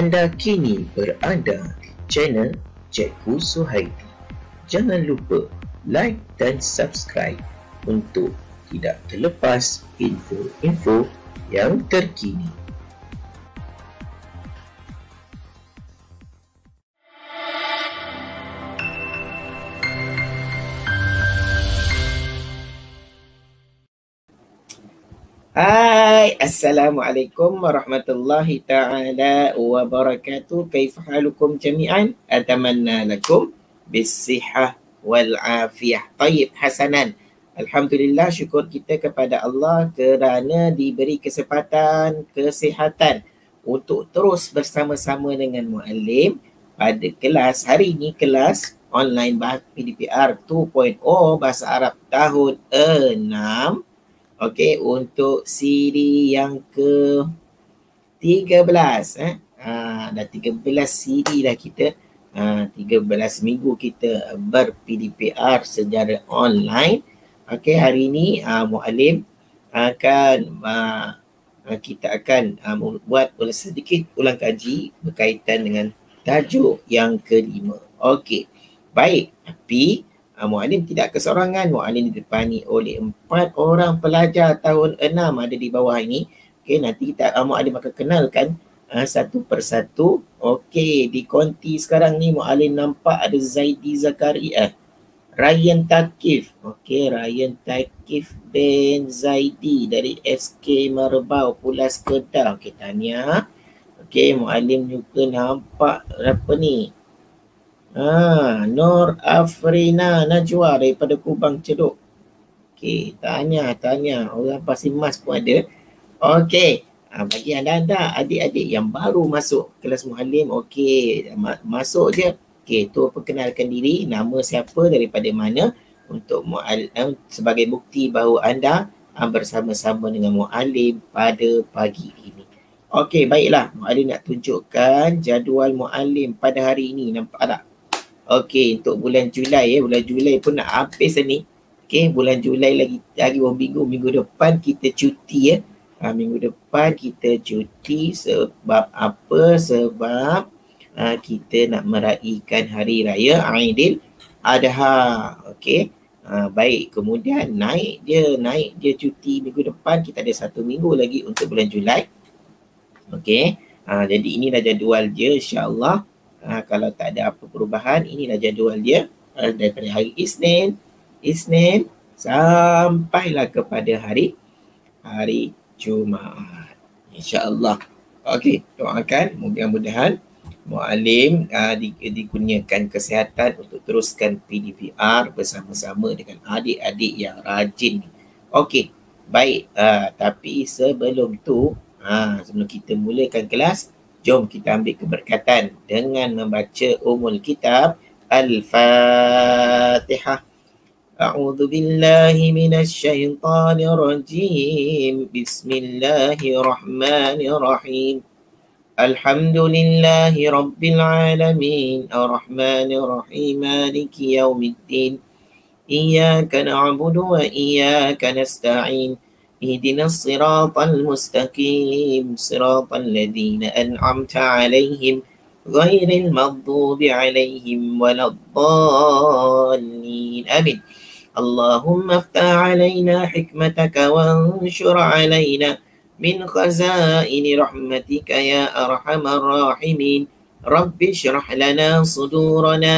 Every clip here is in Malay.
Anda kini berada di channel Cikgu Suhaidi. Jangan lupa like dan subscribe untuk tidak terlepas info-info yang terkini. Hai, Assalamualaikum warahmatullahi ta'ala wabarakatuh. Kaif halukum jami'an? Atamanna lakum bisihah wal afiyah. Tayyib Hasanan. Alhamdulillah syukur kita kepada Allah kerana diberi kesempatan, kesihatan untuk terus bersama-sama dengan muallim pada kelas hari ini kelas online bahasa PDPR 2.0 bahasa Arab tahun 6 Okey, untuk CD yang ke 13 eh. Ha, dah 13 CD dah kita. Ha, 13 minggu kita ber-PDPR secara online. Okey, hari ini uh, Mu'alim akan uh, kita akan uh, buat ulang sedikit ulang kaji berkaitan dengan tajuk yang kelima. Okey, baik. Tapi uh, muallim tidak kesorangan. Muallim ditepani oleh empat orang pelajar tahun enam ada di bawah ini. Okey nanti kita uh, muallim akan kenalkan uh, satu persatu. Okey di konti sekarang ni muallim nampak ada Zaidi Zakaria Ryan Takif. Okey Ryan Takif bin Zaidi dari SK Merbau Pulas Kedah okey tanya okey muallim juga nampak apa ni Ha, Nur Afrina Najwa daripada Kubang Ceduk. Okey, tanya, tanya. Orang pasti mas pun ada. Okey, ha, bagi anda-anda adik-adik yang baru masuk kelas muallim, okey, masuk je. Okey, tu perkenalkan diri, nama siapa, daripada mana untuk muallim eh, sebagai bukti bahawa anda ha, bersama-sama dengan muallim pada pagi ini. Okey, baiklah. Muallim nak tunjukkan jadual muallim pada hari ini. Nampak tak? Okey, untuk bulan Julai ya, bulan Julai pun nak habis ni. Okey, bulan Julai lagi lagi beberapa minggu, minggu depan kita cuti ya. Ha, minggu depan kita cuti sebab apa? Sebab ha, kita nak meraihkan hari raya Aidil Adha. Okey. Ha, baik, kemudian naik dia, naik dia cuti minggu depan. Kita ada satu minggu lagi untuk bulan Julai. Okey. Ha, jadi inilah jadual dia insyaAllah ha, kalau tak ada apa perubahan inilah jadual dia. Ha, daripada hari Isnin Isnin sampailah kepada hari hari Jumaat. Insyaallah. Okey doakan mudah-mudahan muallim uh, di, dikurniakan kesihatan untuk teruskan PDPR bersama-sama dengan adik-adik yang rajin. Okey baik. Uh, tapi sebelum tu uh, sebelum kita mulakan kelas Jom kita ambil keberkatan dengan membaca umul kitab Al-Fatihah. A'udzu billahi minasy syaithanir rajim. Bismillahirrahmanirrahim. Alhamdulillahi rabbil alamin. Arrahmanir rahim. Maliki yaumiddin. Iyyaka na'budu wa iyyaka nasta'in. اهدنا الصراط المستقيم صراط الذين أنعمت عليهم غير المغضوب عليهم ولا الضالين. آمين. اللهم افتح علينا حكمتك وانشر علينا من خزائن رحمتك يا أرحم الراحمين. رب اشرح لنا صدورنا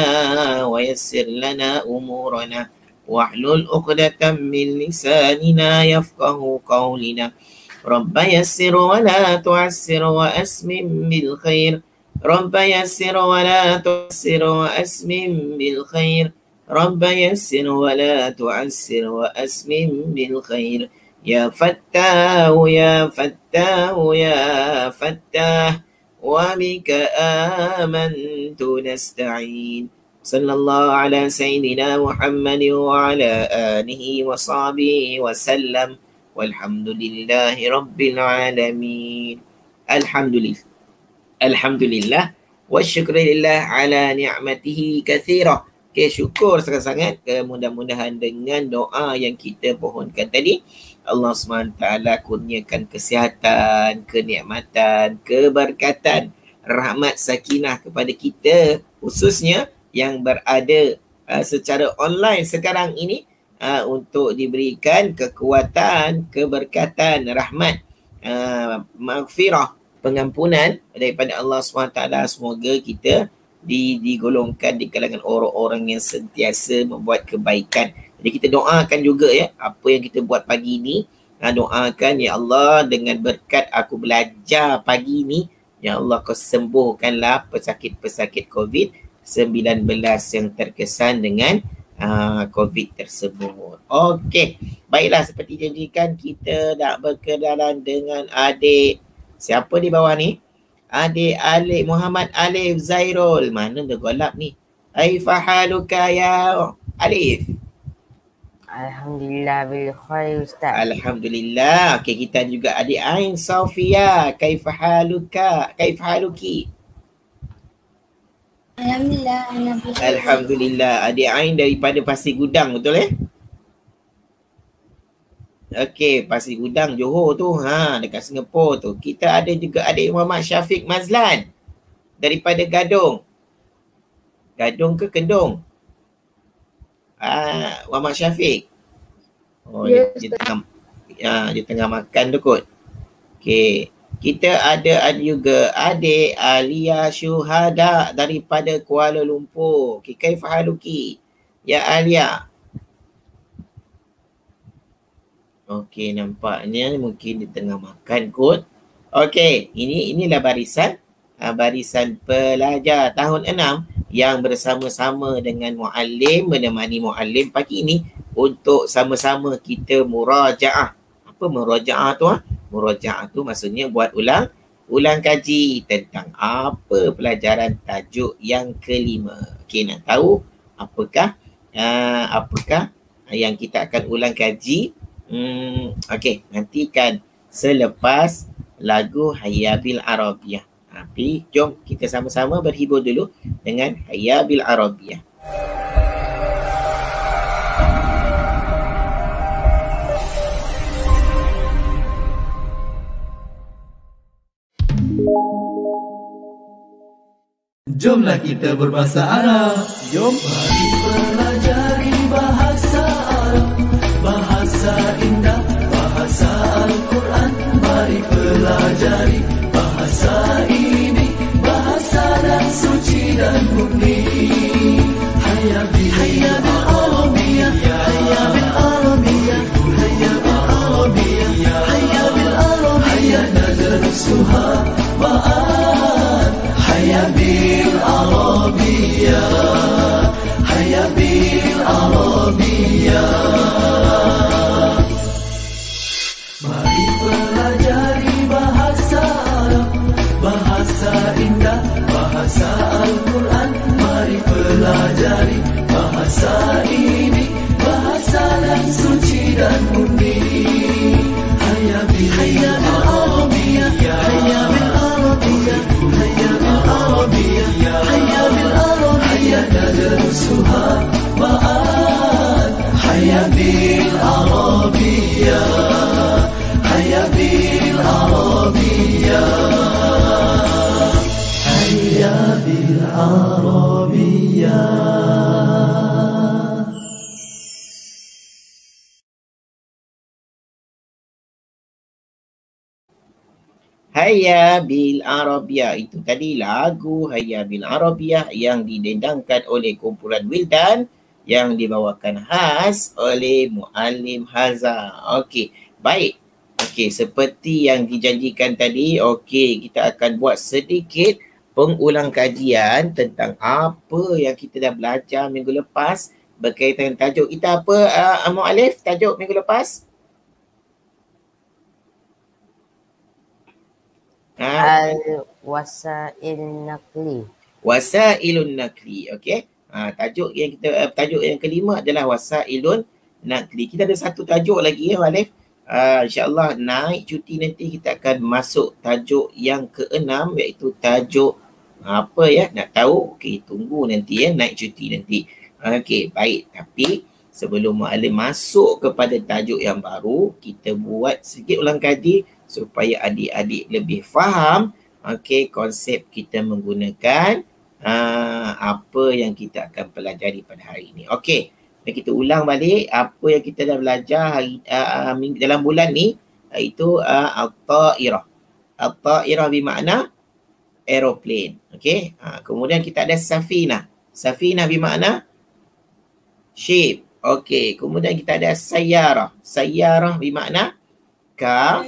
ويسر لنا أمورنا. واحلل عقدة من لساننا يفقه قولنا. رب يسر ولا تعسر وأسمم بالخير. رب يسر ولا تعسر وأسمم بالخير. رب يسر ولا تعسر وأسمم بالخير. يا فتاه يا فتاه يا فتاه وبك آمنت نستعين. صلى الله على سيدنا محمد وعلى آله وصحبه وسلم والحمد لله رب العالمين الحمد لله الحمد لله والشكر لله على نعمته كثيرة Okay, syukur sangat-sangat ke mudah-mudahan dengan doa yang kita pohonkan tadi Allah SWT kurniakan kesihatan, kenikmatan, keberkatan rahmat sakinah kepada kita khususnya yang berada uh, secara online sekarang ini uh, untuk diberikan kekuatan, keberkatan, rahmat, uh, maghfirah, pengampunan daripada Allah SWT. Semoga kita di, digolongkan di kalangan orang-orang yang sentiasa membuat kebaikan. Jadi kita doakan juga ya apa yang kita buat pagi ini. Doakan ya Allah dengan berkat aku belajar pagi ini Ya Allah kau sembuhkanlah pesakit-pesakit COVID-19 yang terkesan dengan uh, COVID tersebut. Okey, baiklah seperti janjikan kita nak berkenalan dengan adik. Siapa di bawah ni? Adik Alif Muhammad Alif Zairul. Mana dia golap ni? Aifahaluka ya Alif. Alhamdulillah bil khair ustaz. Alhamdulillah. Okey kita juga adik Ain Sofia. Kaifa haluka? Kaifa haluki? Alhamdulillah. Alhamdulillah. Adik Ain daripada Pasir Gudang betul eh? Okey, Pasir Gudang Johor tu. Ha, dekat Singapura tu. Kita ada juga adik Muhammad Syafiq Mazlan daripada Gadong. Gadong ke Kendong? Ah, Muhammad Syafiq. Oh, yes, dia, dia tengah ya, dia tengah makan tu kot. Okey. Kita ada juga adik Alia Syuhada daripada Kuala Lumpur. Okey, kaifa haluki? Ya Alia. Okey, nampaknya mungkin dia tengah makan kot. Okey, ini inilah barisan uh, barisan pelajar tahun enam yang bersama-sama dengan muallim menemani muallim pagi ini untuk sama-sama kita murajaah. Apa murajaah tu ah? Murajaah tu maksudnya buat ulang ulang kaji tentang apa pelajaran tajuk yang kelima. Okey nak tahu apakah uh, apakah yang kita akan ulang kaji? Hmm, okey, nantikan selepas lagu Hayabil Arabiah. Tapi jom kita sama-sama berhibur dulu dengan Hayya Bil Arabiyah. Jomlah kita berbahasa Arab. Jom. Mari pelajari bahasa Arab. Bahasa indah, bahasa Al-Quran. Mari pelajari bahasa ini bahasa dan suci dan murni hayya bi hayya bil arabiyah hayya bil arabiyah hayya bil arabiyah hayya bil arabiyah hayya ma'an arabiyah hayya bil arabiyah Mari pelajari bahasa bahasa indah bahasa Al-Quran mari pelajari bahasa ini hayya bil arabiyah hayya bil arabiyah hayya bil العربية حيا بالعربية حيا ندرسها معا حيا بالعربية حيا بالعربية حيا بالعربية Hayya bil Arabiyah itu tadi lagu Hayya bil Arabiyah yang didendangkan oleh kumpulan Wildan yang dibawakan khas oleh Muallim Haza. Okey, baik. Okey, seperti yang dijanjikan tadi, okey, kita akan buat sedikit pengulang kajian tentang apa yang kita dah belajar minggu lepas berkaitan tajuk kita apa uh, Amu Alif tajuk minggu lepas? Al-wasail nakli. Wasailun nakli, okey. Ha, tajuk yang kita uh, tajuk yang kelima adalah wasailun nakli. Kita ada satu tajuk lagi ya Alif. Uh, InsyaAllah naik cuti nanti kita akan masuk tajuk yang keenam iaitu tajuk apa ya nak tahu okey tunggu nanti ya naik cuti nanti okey baik tapi sebelum muallim masuk kepada tajuk yang baru kita buat sedikit ulang kaji supaya adik-adik lebih faham okey konsep kita menggunakan uh, apa yang kita akan pelajari pada hari ini. Okey. Kita ulang balik apa yang kita dah belajar hari uh, dalam bulan ni iaitu uh, al-ta'irah. Al-ta'irah bermakna aeroplane. Okey. Uh, kemudian kita ada safina. Safina bermakna ship. Okey. Kemudian kita ada sayyarah. Sayyarah bermakna car.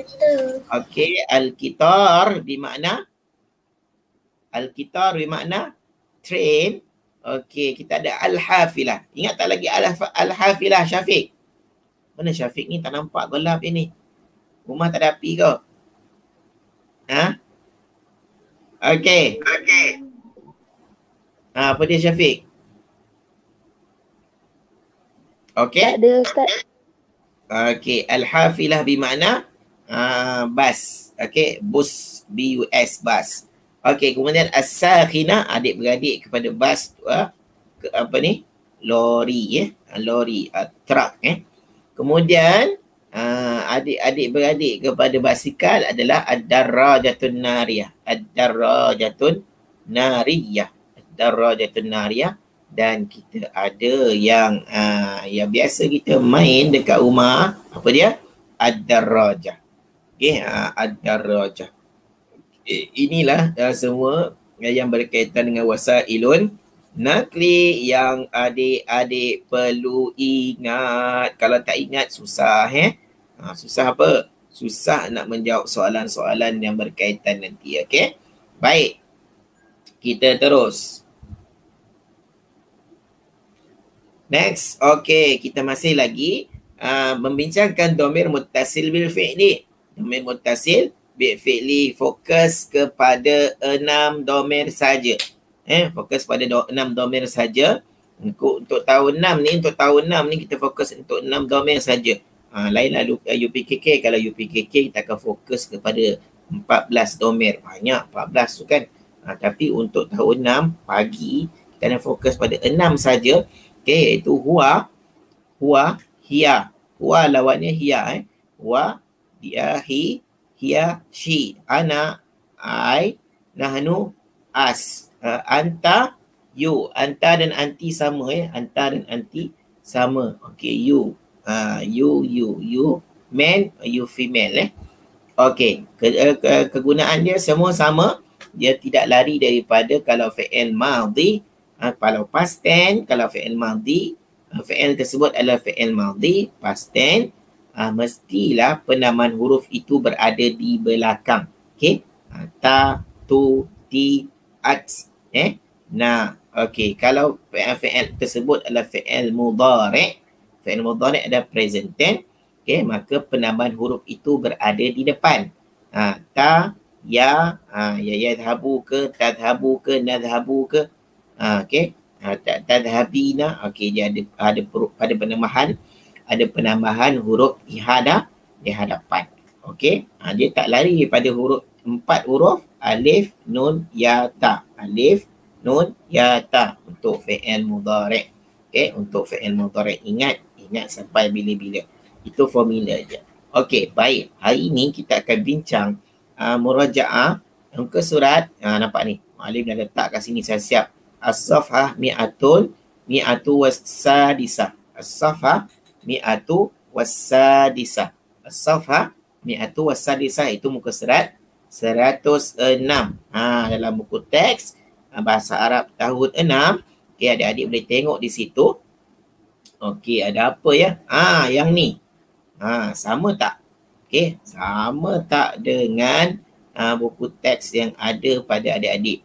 Okey. Al-kitar bermakna Al-kitar bermakna train. Okey, kita ada Al-Hafilah. Ingat tak lagi Al-Hafilah Syafiq? Mana Syafiq ni tak nampak gelap ini? Rumah tak ada api ke? Ha? Okey. Okey. Ha, apa dia Syafiq? Okey. Tak ada Ustaz. Okey, Al-Hafilah bermakna uh, bus. Okey, bus, B-U-S, bus. Okey, kemudian as-sakhina adik-beradik kepada bas uh, ke, apa ni? Lori ya, yeah? lori, uh, truck eh. Kemudian uh, adik-adik beradik kepada basikal adalah ad-darajatun nariyah. Ad-darajatun nariyah. Ad-darajatun nariyah dan kita ada yang uh, yang biasa kita main dekat rumah apa dia? Ad-darajah. Okey, uh, ad-darajah eh, inilah uh, semua yang berkaitan dengan wasailun nakli yang adik-adik perlu ingat. Kalau tak ingat susah eh. Ha, susah apa? Susah nak menjawab soalan-soalan yang berkaitan nanti. Okay? Baik. Kita terus. Next. Okay. Kita masih lagi uh, membincangkan domir mutasil bil fi'li. Domir mutasil Bit fi'li fokus kepada enam domain saja. Eh, fokus pada do, enam domain saja. Untuk, tahun enam ni, untuk tahun enam ni kita fokus untuk enam domain saja. Ha, lainlah UPKK. Kalau UPKK kita akan fokus kepada 14 domain. Banyak 14 tu kan. Ha, tapi untuk tahun enam pagi kita nak fokus pada enam saja. Okay, iaitu huwa, huwa, hiya. Huwa lawannya hiya. Eh. Huwa, dia, hi, hiya she ana I nahnu us uh, anta you anta dan anti sama ya anta dan anti sama. Okey you uh, you you you man you female eh. Okey ke, uh, ke, kegunaan dia semua sama. Dia tidak lari daripada kalau fi'il madhi uh, kalau past tense kalau fi'il madhi uh, fi'il tersebut adalah fi'il madhi past tense uh, mestilah penamaan huruf itu berada di belakang. Okey. Uh, ta, tu, ti, at. Eh. Nah. Okey. Kalau fi'il tersebut adalah fi'il mudhari' fi'il mudhari' adalah present tense. Okey. Maka penamaan huruf itu berada di depan. Uh, ta, ya, uh, ya, ya, dhabu ke, tadhabu ke, nadhabu ke. Uh, Okey. Uh, tadhabina. Okey. Dia ada, ada pada penamahan ada penambahan huruf ihada di hadapan. Okey, ha, dia tak lari pada huruf empat huruf alif, nun, ya, ta. Alif, nun, ya, ta untuk fi'il mudhari'. Okey, untuk fi'il mudhari' ingat, ingat sampai bila-bila. Itu formula je. Okey, baik. Hari ini kita akan bincang uh, muraja'ah muka surat. Uh, nampak ni. Alim dah letak kat sini saya siap. As-safhah mi'atun mi'atu wasadisah. As-safhah mi'atu wasadisah. As-safha mi'atu wasadisah itu muka surat 106. Ha, dalam buku teks ha, bahasa Arab tahun 6. Okey, adik-adik boleh tengok di situ. Okey, ada apa ya? Ah, ha, yang ni. Ha, sama tak? Okey, sama tak dengan ha, buku teks yang ada pada adik-adik?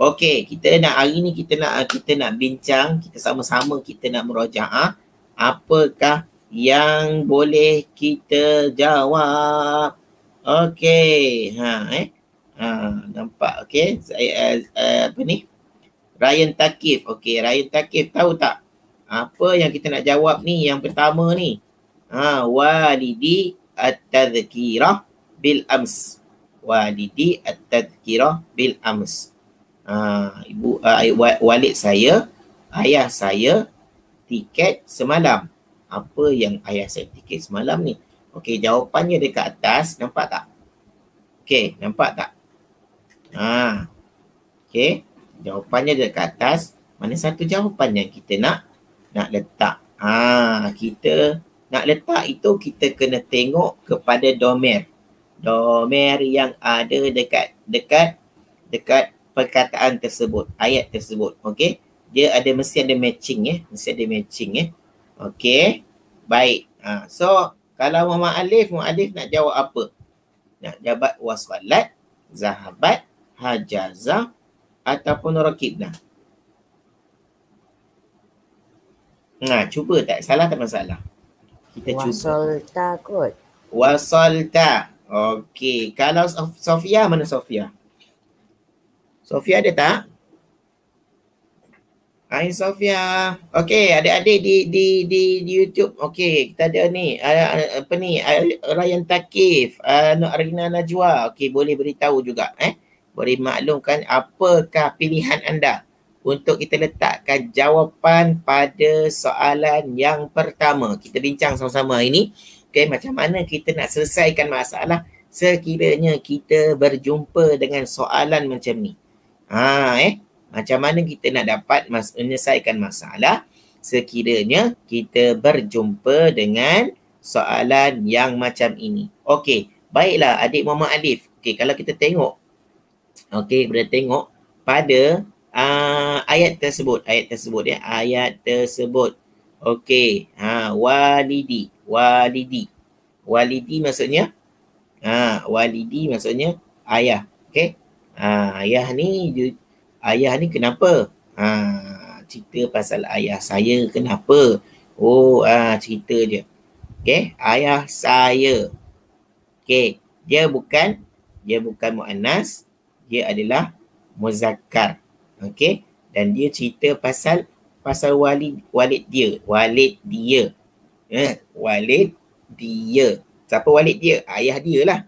Okey, kita nak hari ni kita nak kita nak bincang, kita sama-sama kita nak merojaah apakah yang boleh kita jawab? Okey, ha eh. Ha nampak okey. Saya uh, apa ni? Ryan Takif. Okey, Ryan Takif tahu tak? Apa yang kita nak jawab ni yang pertama ni? Ha walidi at-tadhkirah bil ams. Walidi at-tadhkirah bil ams. Ha ibu uh, walid saya, ayah saya tiket semalam. Apa yang ayah saya tiket semalam ni? Okey, jawapannya dekat atas. Nampak tak? Okey, nampak tak? Ha. Okey. Jawapannya dekat atas. Mana satu jawapan yang kita nak nak letak. Ha, kita nak letak itu kita kena tengok kepada domer. Domer yang ada dekat dekat dekat perkataan tersebut, ayat tersebut. Okey. Dia ada mesti ada matching ya, mesti ada matching ya. Okey. Baik. Ha, so kalau Muhammad Alif, Muhammad Alif nak jawab apa? Nak jawab waswalat, zahabat, hajazah ataupun rakibna. Nah, cuba tak? Salah tak masalah? Kita cuba. Wasolta kot. Wasalta. Okey. Kalau Sof- Sofia, mana Sofia? Sofia ada tak? Hai Sofia. Okey, adik-adik di di di, di YouTube. Okey, kita ada ni uh, apa ni uh, Ryan Takif, uh, Arina Najwa. Okey, boleh beritahu juga eh. Boleh maklumkan apakah pilihan anda untuk kita letakkan jawapan pada soalan yang pertama. Kita bincang sama-sama ini. Okey, macam mana kita nak selesaikan masalah sekiranya kita berjumpa dengan soalan macam ni. Ha eh, macam mana kita nak dapat mas- menyelesaikan masalah sekiranya kita berjumpa dengan soalan yang macam ini. Okey, baiklah adik Muhammad Alif. Okey, kalau kita tengok okey, boleh tengok pada uh, ayat tersebut, ayat tersebut ya, ayat tersebut. Okey, ha walidi, walidi. Walidi maksudnya ha walidi maksudnya ayah. Okey. Ha ayah ni ayah ni kenapa? Ha cerita pasal ayah saya kenapa? Oh, ah cerita je. Okey, ayah saya. Okey, dia bukan dia bukan muannas, dia adalah muzakkar. Okey, dan dia cerita pasal pasal walid walid dia, walid dia. Eh, walid dia. Siapa walid dia? Ayah dia lah.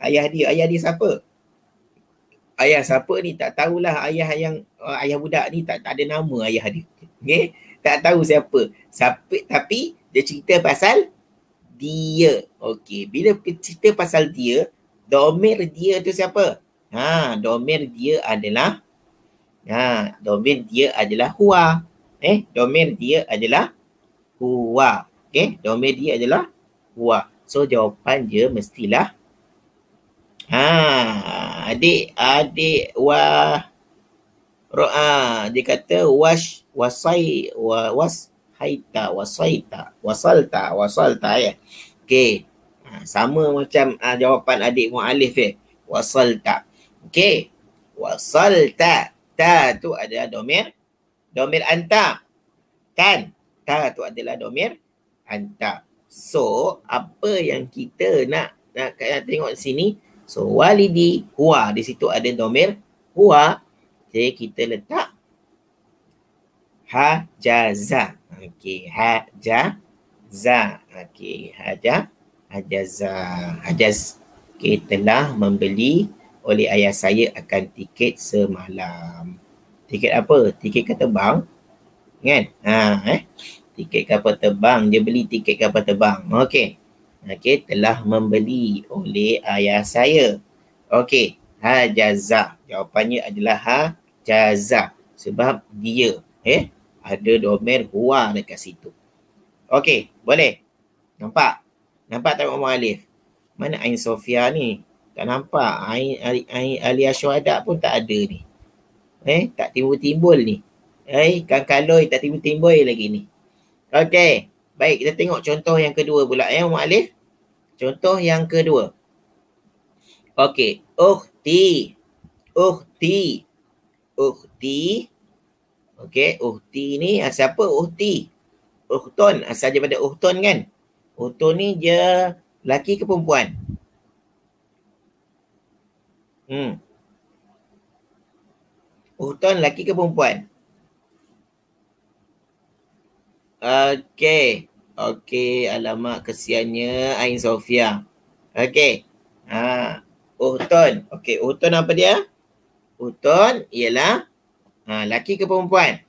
Ayah dia, ayah dia siapa? Ayah siapa ni tak tahulah ayah yang uh, ayah budak ni tak tak ada nama ayah dia. Okey, tak tahu siapa. Siapa tapi dia cerita pasal dia. Okey, bila cerita pasal dia, domir dia tu siapa? Ha, domir dia adalah ha, domir dia adalah huwa. Eh, domir dia adalah huwa. Okey, domir dia adalah huwa. So jawapan dia mestilah ha, adik adik wa ro'a dia kata wash wasai wa was haita wasaita wasalta wasalta ya. Okey. Ha, sama macam uh, jawapan adik Mualif eh. Wasalta. Okey. Wasalta. Ta tu adalah domir domir anta. Kan? Ta tu adalah domir anta. So, apa yang kita nak nak, nak tengok sini? So, walidi huwa. Di situ ada domir huwa. Jadi, kita letak hajaza. Okey, hajaza. Okey, haja hajaza. Hajaz. Okey, telah membeli oleh ayah saya akan tiket semalam. Tiket apa? Tiket kapal terbang. Kan? Ha, eh. Tiket kapal terbang. Dia beli tiket kapal terbang. Okey. Okey, telah membeli oleh ayah saya. Okey, hajaza. Jawapannya adalah hajaza. Sebab dia, eh, ada domer huwa dekat situ. Okey, boleh? Nampak? Nampak tak Muhammad Alif? Mana Ain Sofia ni? Tak nampak. Ain, Ain, Ain Alia Syuhada pun tak ada ni. Eh, tak timbul-timbul ni. Eh, Kang Kaloi tak timbul-timbul lagi ni. Okey. Baik, kita tengok contoh yang kedua pula ya, Muhammad Alif. Contoh yang kedua. Okey, ukhti. Ukhti. Ukhti. Okey, ukhti ni ah, siapa ukhti? Ukhtun, asal daripada ukhtun kan? Ukhtun ni dia laki ke perempuan? Hmm. Ukhtun laki ke perempuan? Okey. Okey, alamak kesiannya Ain Sofia. Okey. Ha, Uhtun. Okey, Uhtun apa dia? Uhtun ialah ha, laki ke perempuan?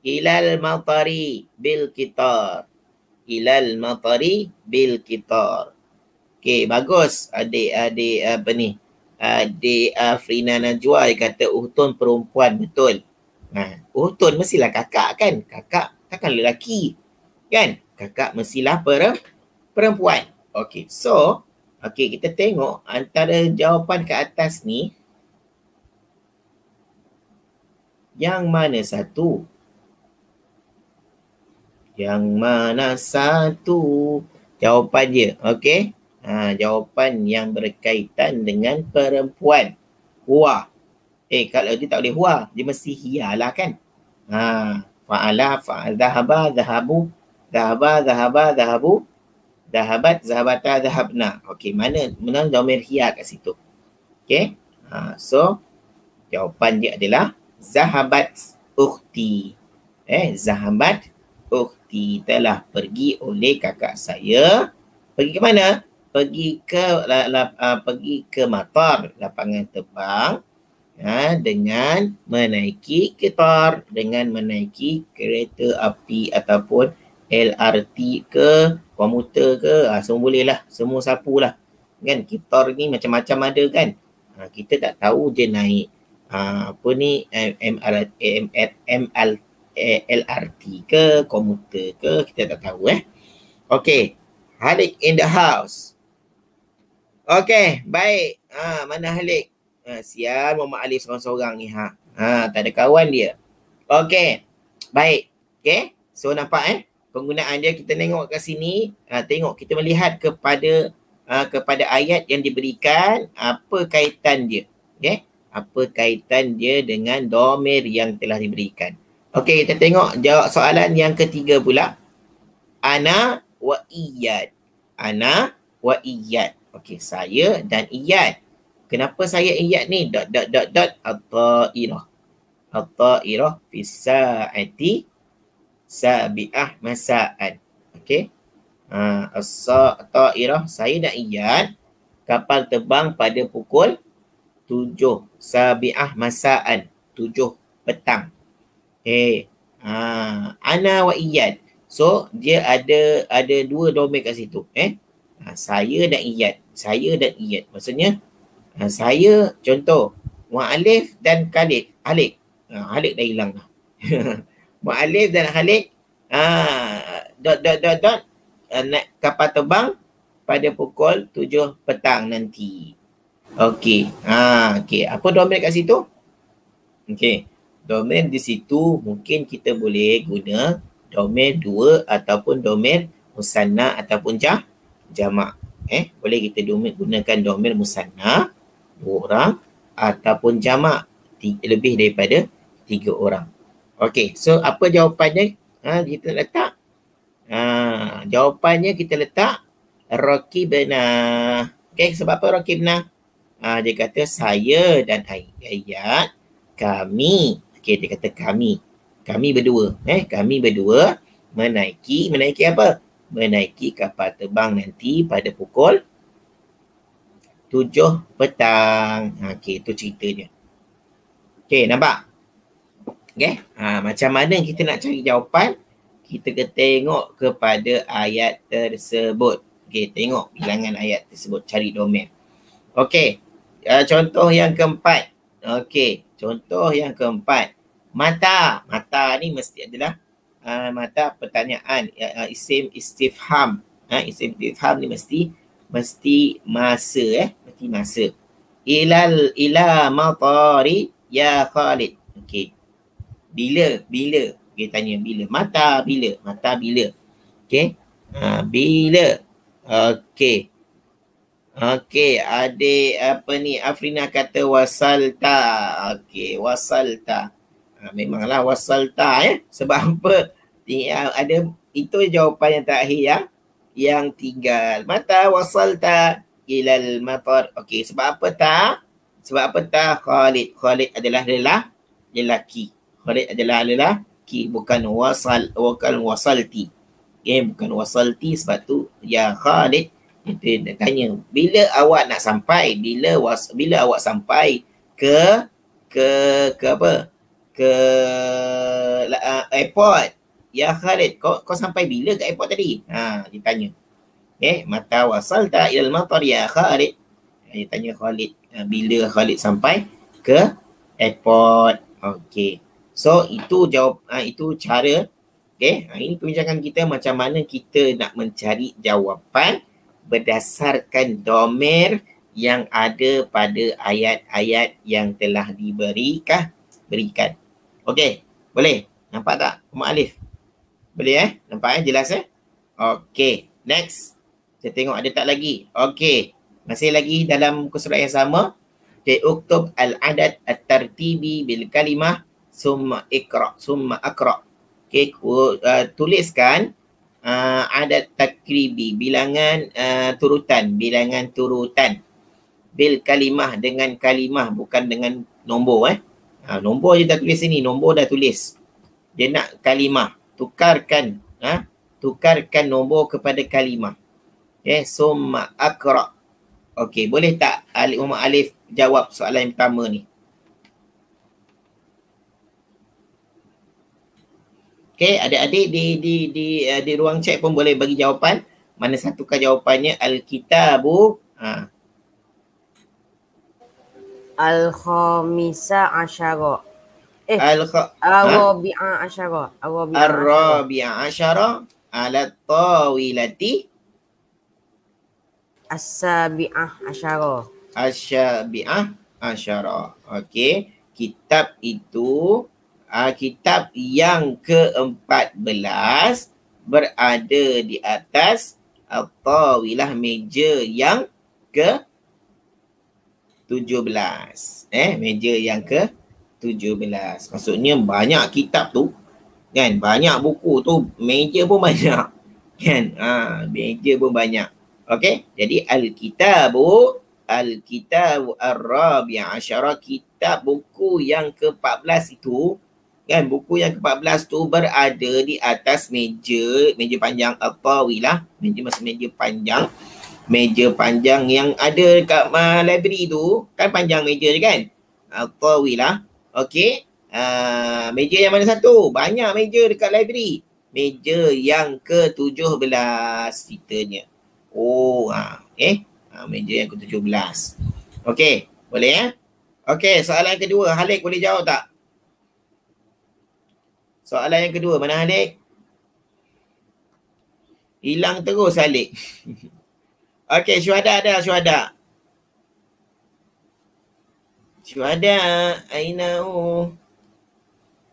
Ilal matari bil kitar. Ilal matari bil kitar. Okey, bagus adik-adik apa ni? adik Afrina Najwa dia kata Uhtun perempuan betul. Ha, Uhtun mestilah kakak kan? Kakak takkan lelaki. Kan? Kakak mestilah per, perempuan. Okay, so okay, kita tengok antara jawapan ke atas ni yang mana satu? Yang mana satu? Jawapan dia, okay? Ha, jawapan yang berkaitan dengan perempuan. Huwa. Eh, kalau dia tak boleh huwa, dia mesti hiya lah kan? Ha, fa'ala, fa'al, zahaba, zahabu, zahaba, zahaba, zahabu, zahabat, zahabata, zahabna. Okey, mana mana domir hiya kat situ? Okey. Ha, so jawapan dia adalah zahabat ukhti. Eh, zahabat ukhti telah pergi oleh kakak saya. Pergi ke mana? Pergi ke la, la, uh, pergi ke matar lapangan terbang ha, dengan menaiki ketar dengan menaiki kereta api ataupun LRT ke komuter ke ha, semua boleh lah semua sapu lah kan ketar ni macam-macam ada kan ha, kita tak tahu je naik ha, apa ni ML, ML, LRT ke komuter ke kita tak tahu eh Okay, Halik in the house. Okay, baik. Ha, mana Halik? Ha, sial Muhammad Alif seorang-seorang ni. Ha. ha, tak ada kawan dia. Okay, baik. Okay, so nampak eh? Penggunaan dia kita tengok kat sini. Ha, tengok kita melihat kepada ha, kepada ayat yang diberikan. Apa kaitan dia? Okay, apa kaitan dia dengan domir yang telah diberikan? Okay, kita tengok jawab soalan yang ketiga pula. Ana wa iyad. Ana wa iyad. Okey, saya dan iyad. Kenapa saya iyad ni? Dot dot dot dot at-ta'irah. At-ta'irah fi sa'ati sabi'ah masa'an. Okey. Ha, dan iyad kapal terbang pada pukul tujuh sabi'ah masa'an. Tujuh petang. Okey. Ha, ana wa iyad. So dia ada ada dua domain kat situ eh. Ha, saya dan iyad. Saya dan iyad. Maksudnya ha, saya contoh Mu'alif dan Khalid. Halik. Ha, Halik dah hilang. Mu'alif dan Halik ha, dot dot dot dot uh, naik kapal terbang pada pukul tujuh petang nanti. Okey. Ha, okey. Apa domain kat situ? Okey. Domain di situ mungkin kita boleh guna domain dua ataupun domain musanna ataupun jah jamak. Eh, boleh kita domain, gunakan domain musanna dua orang ataupun jamak lebih daripada tiga orang. Okey, so apa jawapannya? Ha, kita letak ha, jawapannya kita letak Rokibna. Okey, sebab apa Rokibna? Ha, dia kata saya dan ayat kami. Okey, dia kata kami kami berdua eh kami berdua menaiki menaiki apa menaiki kapal terbang nanti pada pukul tujuh petang ha, okey itu ceritanya okey nampak okey? Ha, macam mana kita nak cari jawapan? Kita ke tengok kepada ayat tersebut. Okey tengok bilangan ayat tersebut. Cari domain. Okey uh, contoh yang keempat. Okey contoh yang keempat. Mata. Mata ni mesti adalah uh, mata pertanyaan. Uh, isim istifham. Uh, isim istifham ni mesti mesti masa eh? Mesti masa. Ilal ila matari ya Khalid bila bila kita tanya bila mata bila mata bila okey uh, bila okey Okey, adik apa ni Afrina kata wasalta. Okey, wasalta. Ha, memanglah wasal ta ya. Sebab apa? Tinggal ada itu jawapan yang terakhir yang yang tinggal. Mata wasal ta ilal matar. Okey, sebab apa ta? Sebab apa ta Khalid? Khalid adalah lelah lelaki. Khalid adalah lelaki bukan wasal bukan wasalti. Okey, bukan wasalti sebab tu ya Khalid itu dia tanya bila awak nak sampai bila was bila awak sampai ke ke ke apa ke uh, airport. Ya Khalid, kau, kau sampai bila ke airport tadi? Ha, dia tanya. Eh, mata wasal tak ilal matar ya Khalid? Dia tanya Khalid. bila Khalid sampai ke airport. Okey. So itu jawab uh, itu cara okey. Uh, ini perbincangan kita macam mana kita nak mencari jawapan berdasarkan domer yang ada pada ayat-ayat yang telah diberikan berikan. Okey, boleh? Nampak tak? Mu'alif. Boleh eh? Nampak eh? Jelas eh? Okey, next. Saya tengok ada tak lagi. Okey, masih lagi dalam muka surat yang sama. Okey, uktub al-adad at-tartibi bil kalimah summa ikra' summa akra' Okey, uh, tuliskan uh, adat takribi, bilangan uh, turutan, bilangan turutan bil kalimah dengan kalimah bukan dengan nombor eh. Ha, nombor je dah tulis sini, nombor dah tulis. Dia nak kalimah, tukarkan ha? tukarkan nombor kepada kalimah. Okay, summa akra. Okey, boleh tak Alif Muhammad Alif jawab soalan yang pertama ni? Okey, adik-adik di di di uh, di ruang chat pun boleh bagi jawapan. Mana satukah jawapannya? Al-kitabu. Ha, Al-khamisa asyara. Eh, Al-kha Arabi'a asyara. Arabi'a asyara. Ar-rabi'a asyara ala tawilati As-sabi'ah asyara. asyabi'ah asyara. Okey, kitab itu uh, kitab yang ke-14 berada di atas at-tawilah meja yang ke 17. Eh, meja yang ke 17. Maksudnya banyak kitab tu kan, banyak buku tu, meja pun banyak. Kan? Ha, meja pun banyak. Okey, jadi al-kitabu al-kitabu ar-rabi' asyara kitab buku yang ke-14 itu kan? Buku yang ke-14 tu berada di atas meja meja panjang at-tawilah meja masa meja panjang. Meja panjang yang ada dekat uh, library tu. Kan panjang meja je kan? At-tawilah okey. Uh, meja yang mana satu? Banyak meja dekat library. Meja yang ke-17 ceritanya. Oh, ha, eh. Ha, meja yang ke-17. Okey, boleh ya? Okey, soalan kedua. Halik boleh jawab tak? Soalan yang kedua, mana Halik? Hilang terus Halik. Okey, syuhada ada, syuhada. Syuhada, Aina.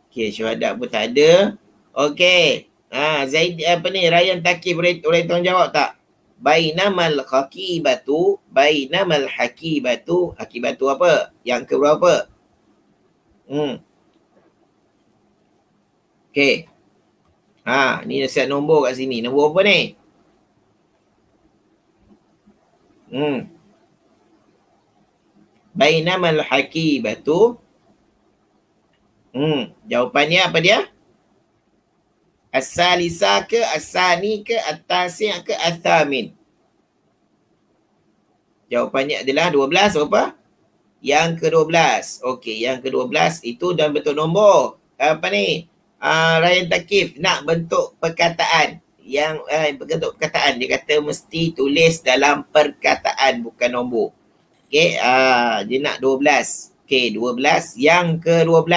Okey, syuhada pun tak ada. Okey. Ha, Zaid apa ni? Ryan Taki boleh boleh tolong tak? bainamal hakibatu bainamal hakibatu hakibatu apa yang ke berapa hmm okey ha ni set nombor kat sini nombor apa ni hmm bainamal hakibatu hmm jawapannya apa dia As-salisa ke, as-sani ke, at-tasi' ke, as-thamin. Jawapannya adalah 12 apa? Yang ke-12. Okey, yang ke-12 itu dalam bentuk nombor. Apa ni? Uh, Ryan Takif nak bentuk perkataan. Yang uh, bentuk perkataan. Dia kata mesti tulis dalam perkataan bukan nombor. Okey, uh, dia nak 12. Okey, 12. Yang ke-12.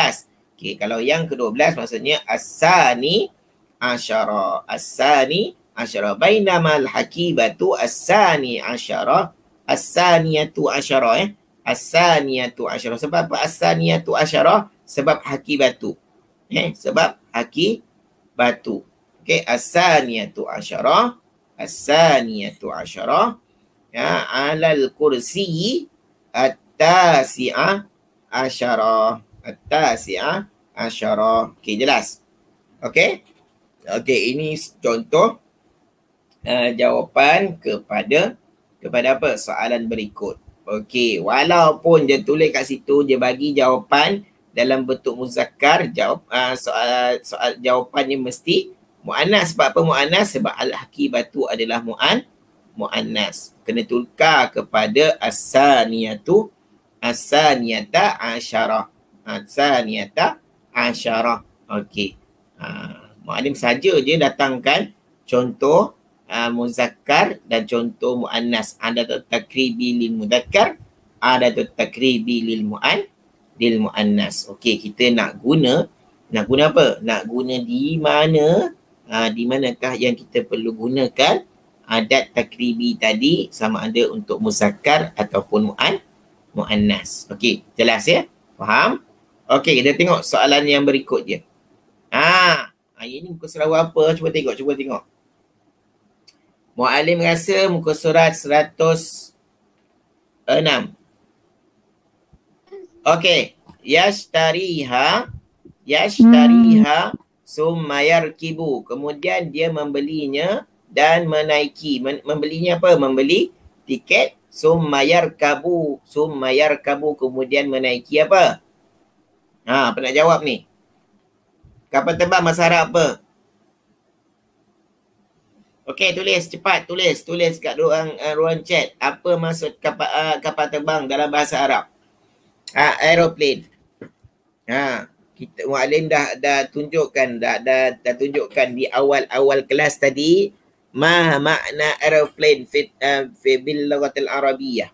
Okey, kalau yang ke-12 maksudnya as-sani asyara as-sani asyara bainama al-hakibatu as-sani asyara as-saniyatu asyara eh as-saniyatu asyara sebab apa as-saniyatu asyara sebab hakibatu eh sebab hakibatu okey as-saniyatu asyara. As-saniyatu asyara. Ya alal kursi at-tasi'a asyara. At-tasi'a asyara. Okey jelas. Okey? Okey, ini contoh uh, jawapan kepada kepada apa? Soalan berikut. Okey, walaupun dia tulis kat situ dia bagi jawapan dalam bentuk muzakkar, jawab uh, soal soal jawapannya mesti muannas. Sebab apa muannas? Sebab al-hakibatu adalah muan muannas. Kena tukar kepada as-saniyatu as-saniyata asyarah. As-saniyata asyarah. Okey. Uh, Mu'alim saja je datangkan contoh uh, muzakkar dan contoh mu'annas. Anda takribi lil muzakkar adatut takribi lil mu'an lil mu'annas. Okey, kita nak guna nak guna apa? Nak guna di mana ha, di manakah yang kita perlu gunakan adat takribi tadi sama ada untuk muzakkar ataupun mu'an mu'annas. Okey, jelas ya? Faham? Okey, kita tengok soalan yang berikut je. Ha, ha ini muka surat apa? Cuba tengok, cuba tengok. Mu'alim rasa muka surat 106. Okey, yashtariha yashtariha summa yarkibu. Kemudian dia membelinya dan menaiki. Men- membelinya apa? Membeli tiket summa yarkabu, summa yarkabu kemudian menaiki apa? Ha, apa nak jawab ni? Kapal terbang bahasa Arab apa? Okey, tulis cepat, tulis, tulis kat ruang uh, ruang chat. Apa maksud kapal uh, kapal terbang dalam bahasa Arab? Ha, aeroplane. Ha, kita muallim dah dah tunjukkan dah dah, dah tunjukkan di awal-awal kelas tadi ma makna aeroplane fi bil lughatil arabiyyah.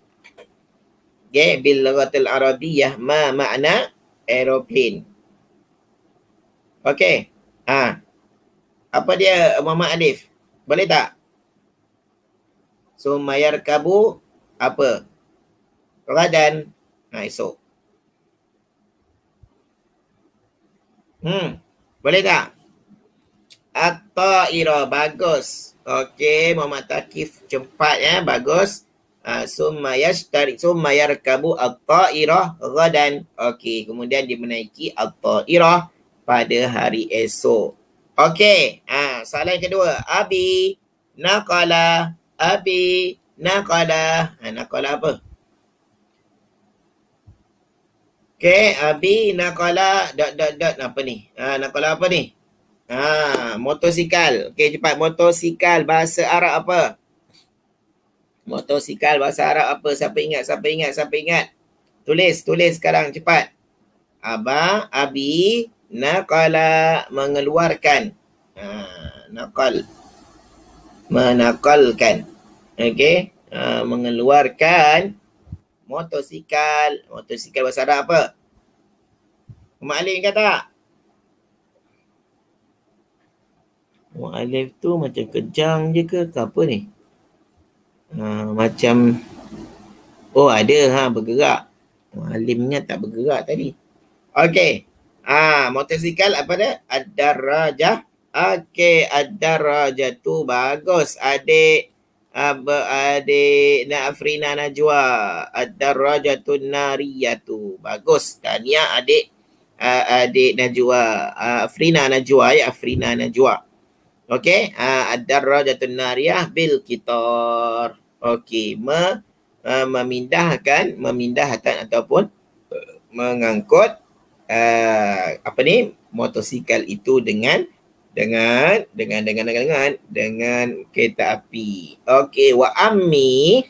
Okey, bil lughatil arabiyyah ma makna aeroplane. Okey. Ha. Apa dia Muhammad Alif? Boleh tak? So mayar kabu apa? Radan. Ha, esok. Hmm. Boleh tak? At-ta'ira bagus. Okey, Muhammad Takif cepat ya, bagus. Uh, summa yashtari summa yarkabu at-ta'ira ghadan. Okey, kemudian dia menaiki at-ta'ira pada hari esok. Okey, uh, soalan kedua. Abi naqala abi naqala. Ha, naqala apa? Okay, Abi Nakola dot dot dot apa ni? Ha, Nakola apa ni? Ha, motosikal. Okay, cepat. Motosikal bahasa Arab apa? Motosikal bahasa Arab apa? Siapa ingat? Siapa ingat? Siapa ingat? Tulis, tulis sekarang cepat. Aba, Abi, Nakola mengeluarkan. Ha, nakal. Menakalkan. Okay. Ha, mengeluarkan motosikal. Motosikal bahasa Arab apa? Mak Alif kata. Mak Alif tu macam kejang je ke, ke apa ni? Ha, macam Oh ada ha bergerak. Ingat tak bergerak tadi. Okey. Ah, ha, motosikal apa dia? Ad-darajah. Okey, ad-darajah tu bagus adik adik nak Afrina Najwa ad-darajatun nariyatu. Bagus. Tahniah adik uh, adik Najwa uh, Afrina Najwa ya Afrina Najwa okey? Uh, ad-darajatun nariyah bil kitar. Okey me, uh, memindahkan memindahkan ataupun uh, mengangkut uh, apa ni motosikal itu dengan dengan dengan dengan dengan dengan dengan kereta api. Okey, wa ammi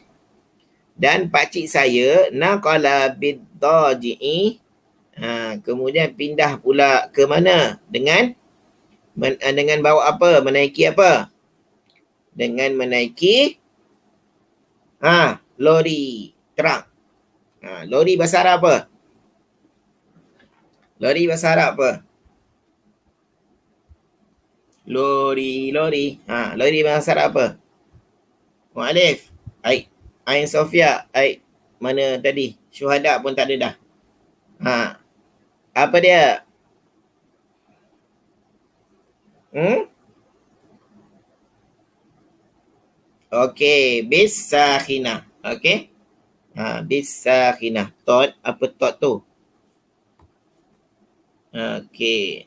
dan pak cik saya naqala bidaji'i ha, kemudian pindah pula ke mana? Dengan men, eh, dengan bawa apa? Menaiki apa? Dengan menaiki ha lori truk. Ha lori bahasa Arab apa? Lori bahasa Arab apa Lori, lori. Ha, lori bahasa Arab apa? Mu'alif. Aik. Ain Sofia. Aik. Mana tadi? Syuhada pun tak ada dah. Ha. Apa dia? Hmm? Okey. Bis sakhina. Okey. Ha, bis sakhina. Tot. Apa tot tu? Okey.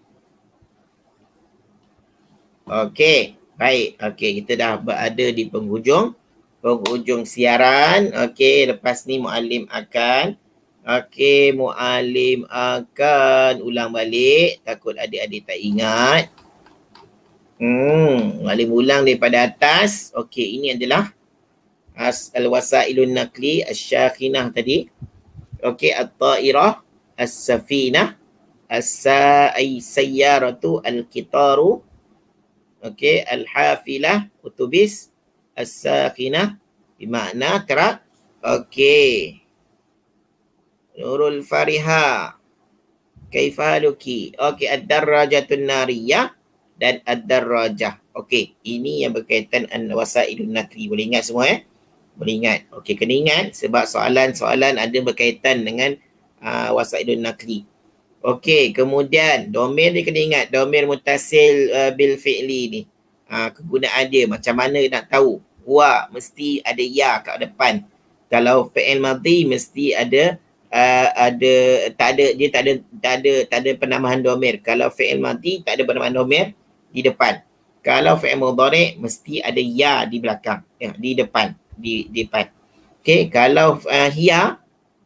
Okey, baik. Okey, kita dah berada di penghujung penghujung siaran. Okey, lepas ni muallim akan okey, muallim akan ulang balik takut adik-adik tak ingat. Hmm, muallim ulang daripada atas. Okey, ini adalah as al-wasailun naqli asy-syakhinah tadi. Okey, at-ta'irah, as-safinah, as-sayyaratu, al-qitaru, Okey, al-hafilah utubis as-sakinah bermakna kerak. Okey. Nurul Fariha. Kaifaluki. Okey, ad-darrajatun nariyah dan ad-darrajah. Okey, ini yang berkaitan an wasailun nakli. Boleh ingat semua eh? Boleh ingat. Okey, kena ingat sebab soalan-soalan ada berkaitan dengan uh, wasailun nakli. Okey, kemudian domain dia kena ingat. Domain mutasil uh, bil fi'li ni. Uh, kegunaan dia macam mana nak tahu. Wa mesti ada ya kat depan. Kalau fi'il madhi mesti ada uh, ada tak ada dia tak ada tak ada tak ada penambahan domir. Kalau fi'il madhi tak ada penambahan domir di depan. Kalau fi'il mudhari mesti ada ya di belakang, ya, di depan, di, di depan. Okey, kalau uh, hiya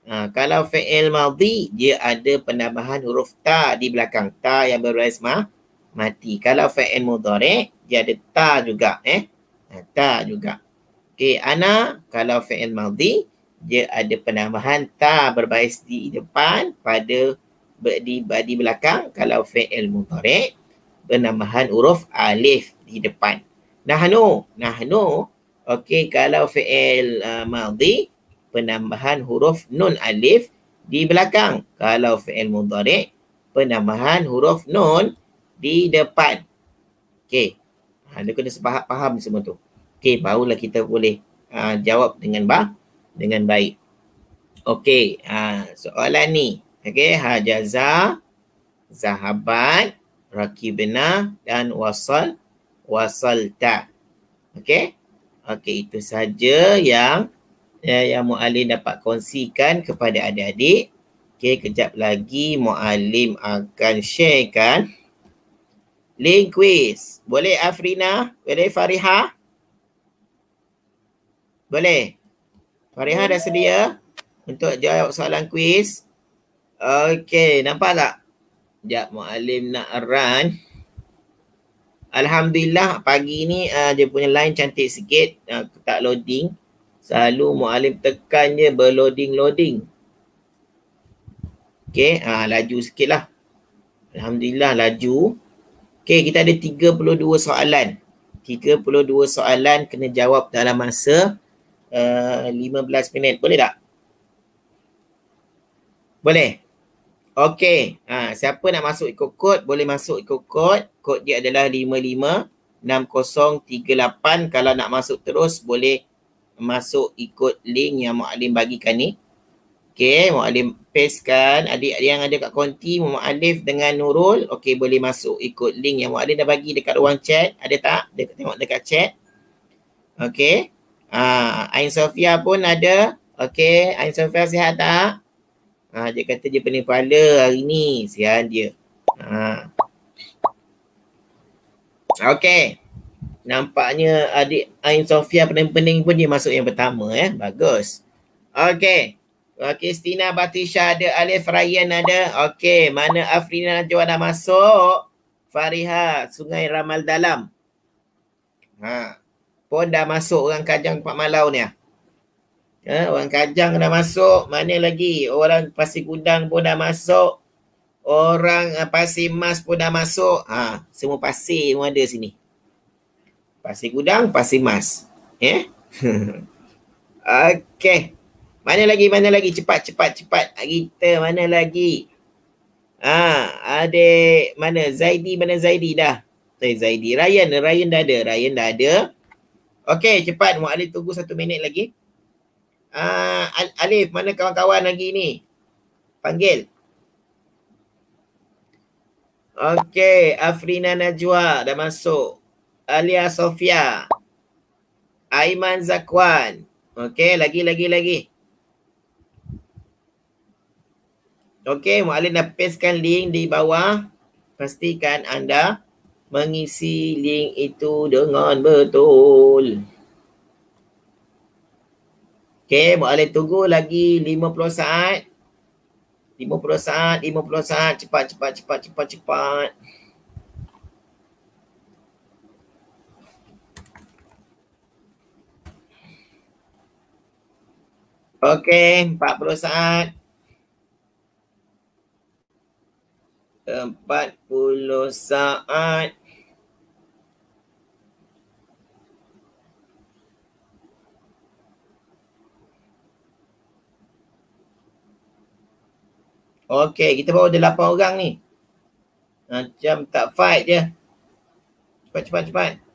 uh, kalau fi'il madhi dia ada penambahan huruf ta di belakang, ta yang berbaris ma mati. Kalau fi'il mudhari dia ada ta juga eh. Ta juga. Okey, ana kalau fi'il madhi dia ada penambahan ta berbaris di depan pada di di belakang kalau fi'il mudhari penambahan huruf alif di depan. Nahnu, nahnu okey kalau fi'il uh, madhi penambahan huruf nun alif di belakang. Kalau fi'il mudhari penambahan huruf nun di depan. Okey. Ha, dia kena sepaham faham semua tu. Okey, barulah kita boleh uh, jawab dengan bah dengan baik. Okey, ha, soalan ni. Okey, hajaza, zahabat, rakibna dan wasal, wasalta. Okey. Okey, itu saja yang ya, yang muallim dapat kongsikan kepada adik-adik. Okey, kejap lagi muallim akan sharekan link quiz. Boleh Afrina? Boleh Fariha? Boleh? Fariha dah sedia untuk jawab soalan kuis. Okey, nampak tak? Sekejap Mu'alim nak run. Alhamdulillah pagi ni uh, dia punya line cantik sikit. Uh, tak loading. Selalu Mu'alim tekan je berloading-loading. Okey, uh, laju sikit lah. Alhamdulillah laju. Okey, kita ada 32 soalan. 32 soalan kena jawab dalam masa uh, 15 minit. Boleh tak? Boleh? Okey. Ha, siapa nak masuk ikut kod, boleh masuk ikut kod. Kod dia adalah 556038. Kalau nak masuk terus, boleh masuk ikut link yang Mu'alim bagikan ni. Okey, Mu'alim pastekan. Adik yang ada kat konti, Mu'alif dengan Nurul. Okey, boleh masuk ikut link yang Mu'alim dah bagi dekat ruang chat. Ada tak? Dia tengok dekat chat. Okey. Ha, Ain Sofia pun ada. Okey, Ain Sofia sihat tak? Ha, dia kata dia pening kepala hari ni. Sihat dia. Ha. Okey. Nampaknya adik Ain Sofia pening-pening pun dia masuk yang pertama eh. Bagus. Okey. Okey, Stina Batisha ada. Alif Ryan ada. Okey, mana Afrina Najwa dah masuk? Fariha, Sungai Ramal Dalam. Ha pun dah masuk orang Kajang Pak Malau ni. Ha, orang Kajang dah masuk. Mana lagi? Orang Pasir Gudang pun dah masuk. Orang uh, Pasir Mas pun dah masuk. Ha, semua pasir pun ada sini. Pasir Gudang, Pasir Mas. Ya? Yeah? Okey. Mana lagi? Mana lagi? Cepat, cepat, cepat. Kita mana lagi? Ah, ha, adik mana? Zaidi, mana Zaidi dah? Eh, Zaidi. Ryan, Ryan dah ada. Ryan dah ada. Okey, cepat Mu'alif tunggu satu minit lagi. Uh, Alif, mana kawan-kawan lagi ni? Panggil. Okey, Afrina Najwa dah masuk. Alia Sofia. Aiman Zakwan. Okey, lagi, lagi, lagi. Okey, Mu'alif dah pastekan link di bawah. Pastikan anda mengisi link itu dengan betul. Okey, boleh tunggu lagi 50 saat. 50 saat, 50 saat. Cepat, cepat, cepat, cepat, cepat. Okey, 40 saat. Empat puluh saat. Okey, kita bawa ada lapan orang ni. Macam tak fight je. Cepat, cepat, cepat.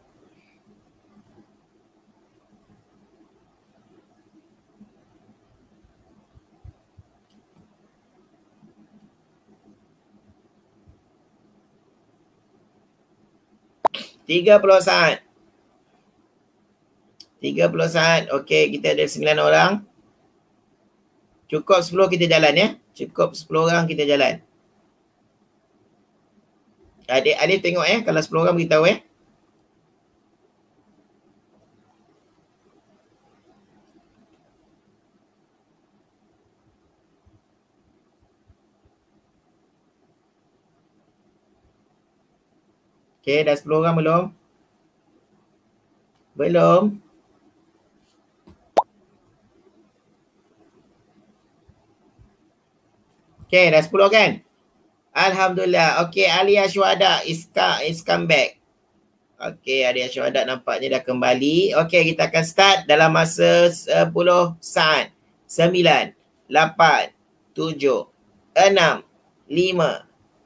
Tiga puluh saat. Tiga puluh saat. Okey, kita ada sembilan orang. Cukup sepuluh kita jalan ya. Cukup sepuluh orang kita jalan. Adik-adik tengok ya. Kalau sepuluh orang beritahu ya. Okay, dah 10 orang belum? Belum? Okay, dah 10 kan? Alhamdulillah. Okay, Alia Syuhada is, is come back. Okay, Alia Syuhada nampaknya dah kembali. Okay, kita akan start dalam masa 10 saat. 9, 8, 7, 6, 5,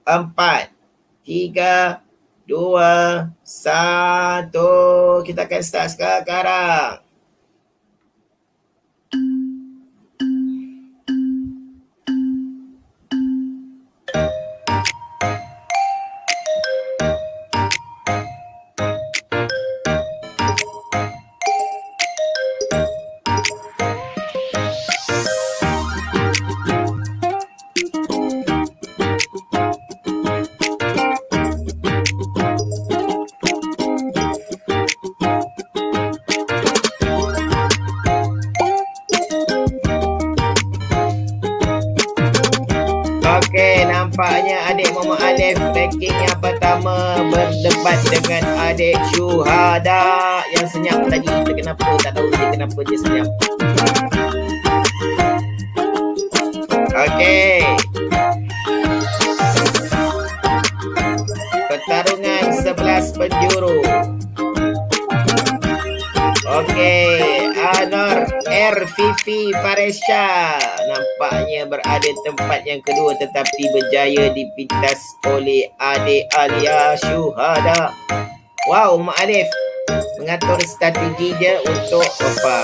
4, 3, dua, satu. Kita akan start sekarang. Nampaknya adik Muhammad Alif ranking yang pertama berdebat dengan adik Syuhada yang senyap tadi. Kita kenapa tak tahu dia kenapa dia senyap. Okey. Pertarungan 11 penjuru. Okey, Anor R. Fifi Faresha nampaknya berada tempat yang kedua tetapi berjaya dipintas oleh adik Alia Syuhada. Wow, Mak Alif mengatur strategi je untuk apa?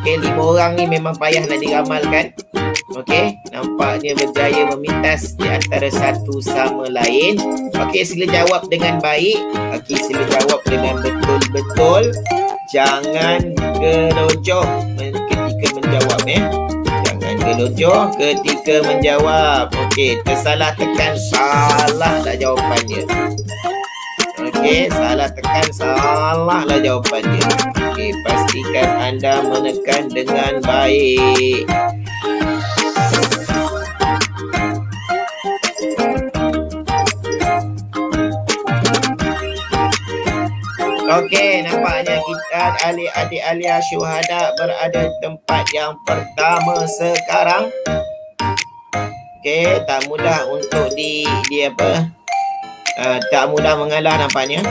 Okey, lima orang ni memang payah nak diramalkan. Okey, nampaknya berjaya memintas di antara satu sama lain. Okey, sila jawab dengan baik. Okey, sila jawab dengan betul-betul jangan gelojoh ketika menjawab eh. Jangan gelojoh ketika menjawab. Okey, tersalah tekan salah lah jawapannya. Okey, salah tekan salah lah jawapannya. Okey, pastikan anda menekan dengan baik. Okey, nampaknya kita adik-adik Alia Syuhada berada di tempat yang pertama sekarang. Okey, tak mudah untuk di di apa? Uh, tak mudah mengalah nampaknya.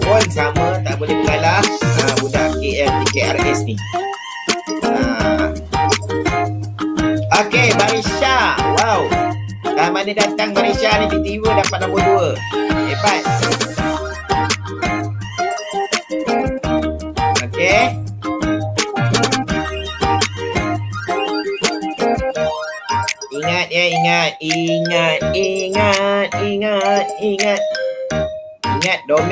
pun sama tak boleh mengalah uh, budak KL TKRS ni. Uh. Okey, Barisha. Wow. Dah mana datang Barisha ni tiba-tiba dapat nombor 2.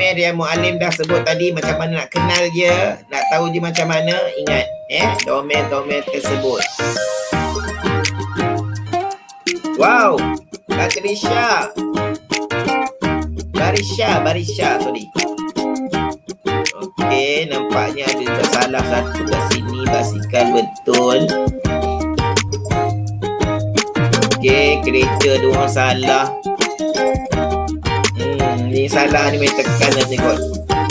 Domain yang Mualim dah sebut tadi macam mana nak kenal dia, nak tahu dia macam mana, ingat eh domain-domain tersebut. Wow, Batrisha. Barisha, Barisha, sorry. Okey, nampaknya ada salah satu kat sini basikal betul. Okey, kereta dia orang salah. Hmm, ni salah ni main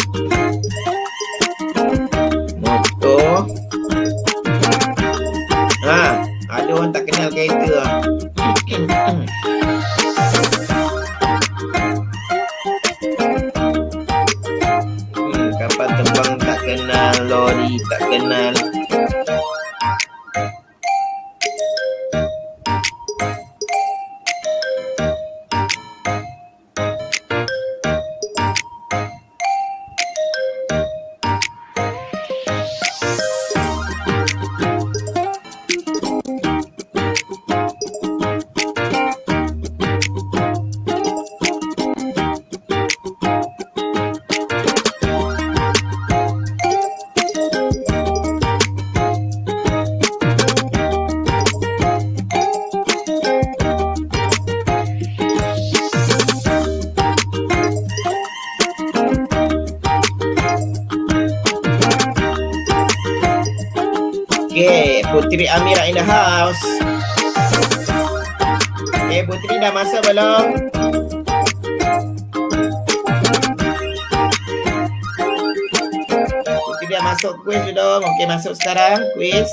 masuk sekarang quiz.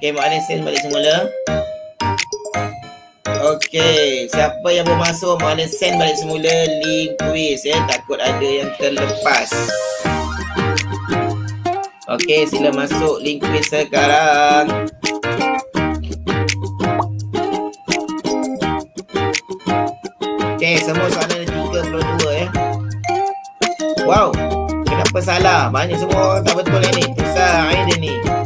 Mak Alin send balik semula. Okay, siapa yang belum masuk, Alin send balik semula link quiz ya. Takut ada yang terlepas. Okey, sila masuk link quiz sekarang. Okey, semua soalan ada 32 ya. Wow, kenapa salah? Banyak semua orang tak betul yang ni. Susah dia ni.